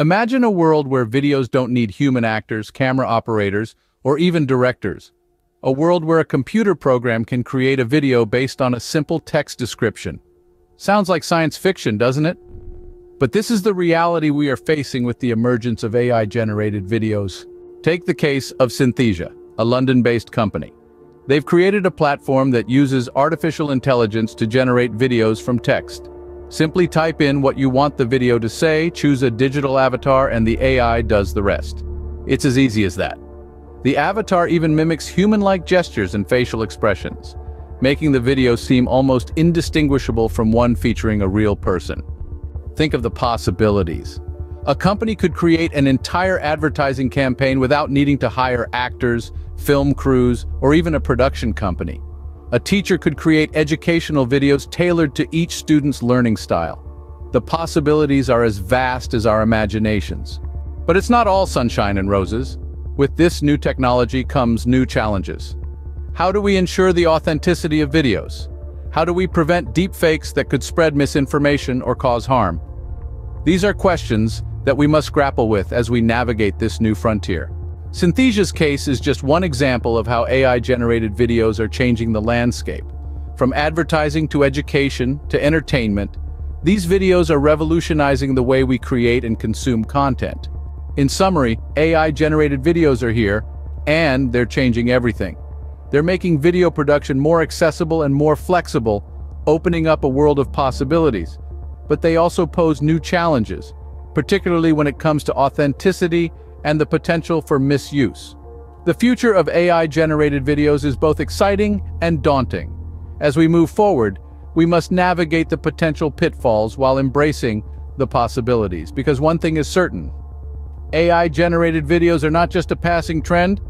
Imagine a world where videos don't need human actors, camera operators, or even directors. A world where a computer program can create a video based on a simple text description. Sounds like science fiction, doesn't it? But this is the reality we are facing with the emergence of AI-generated videos. Take the case of Synthesia, a London-based company. They've created a platform that uses artificial intelligence to generate videos from text. Simply type in what you want the video to say, choose a digital avatar, and the AI does the rest. It's as easy as that. The avatar even mimics human-like gestures and facial expressions, making the video seem almost indistinguishable from one featuring a real person. Think of the possibilities. A company could create an entire advertising campaign without needing to hire actors, film crews, or even a production company. A teacher could create educational videos tailored to each student's learning style. The possibilities are as vast as our imaginations. But it's not all sunshine and roses. With this new technology comes new challenges. How do we ensure the authenticity of videos? How do we prevent deepfakes that could spread misinformation or cause harm? These are questions that we must grapple with as we navigate this new frontier. Synthesia's case is just one example of how AI-generated videos are changing the landscape. From advertising to education to entertainment, these videos are revolutionizing the way we create and consume content. In summary, AI-generated videos are here, and they're changing everything. They're making video production more accessible and more flexible, opening up a world of possibilities. But they also pose new challenges, particularly when it comes to authenticity and the potential for misuse. The future of AI-generated videos is both exciting and daunting. As we move forward, we must navigate the potential pitfalls while embracing the possibilities, because one thing is certain. AI-generated videos are not just a passing trend,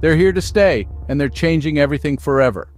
they're here to stay, and they're changing everything forever.